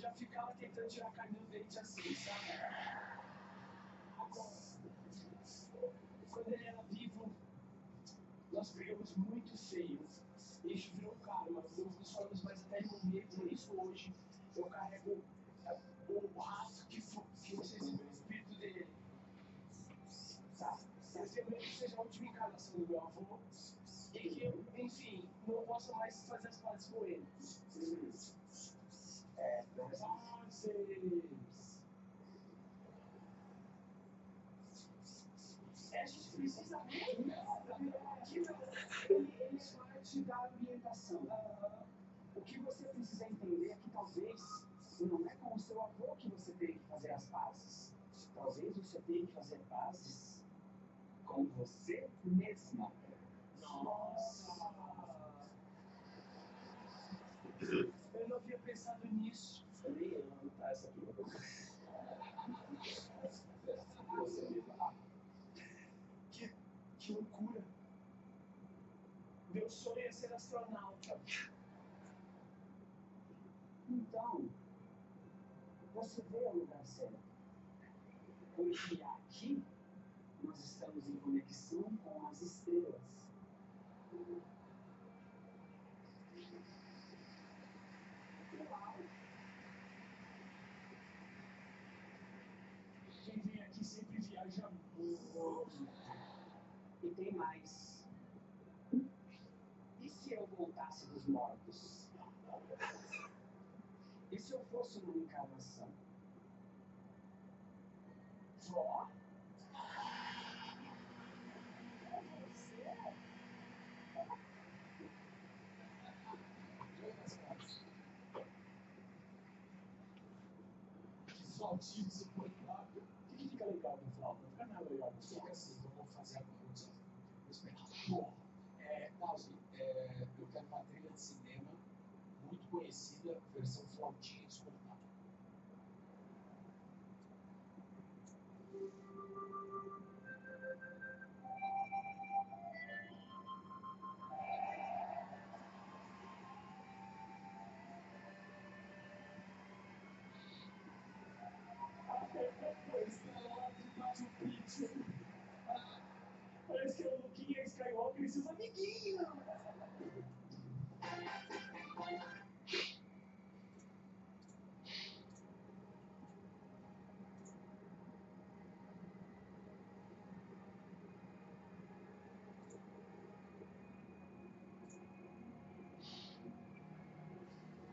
já ficava tentando tirar a carne do dente assim, sabe? Agora, quando ele era vivo, nós brigamos muito feio. Isso virou karma, nos falamos mais até morrer, por isso hoje eu carrego o rato que, que vocês viram o espírito dele. Tá? Eu tenho que seja a última encarnação do meu avô e que eu, enfim, não possa mais fazer as pazes com ele. O que você precisa entender é que talvez não é com o seu avô que você tem que fazer as pazes. Talvez você tenha que fazer pazes com você mesma. Nossa! Pensado nisso. Essa. Que, que loucura! Meu sonho é ser astronauta. Então, você vê o lugar certo. Porque aqui nós estamos em conexão com as tem mais. E se eu voltasse dos mortos? E se eu fosse uma encarnação? Que flautinho insuportável. O que fica legal no flauta? Não fica nada legal. Fica assim, vamos fazer a pergunta show. É, é, eu quero uma trilha de cinema muito conhecida, versão flautinha descontada. Thank Preciso amiguinho.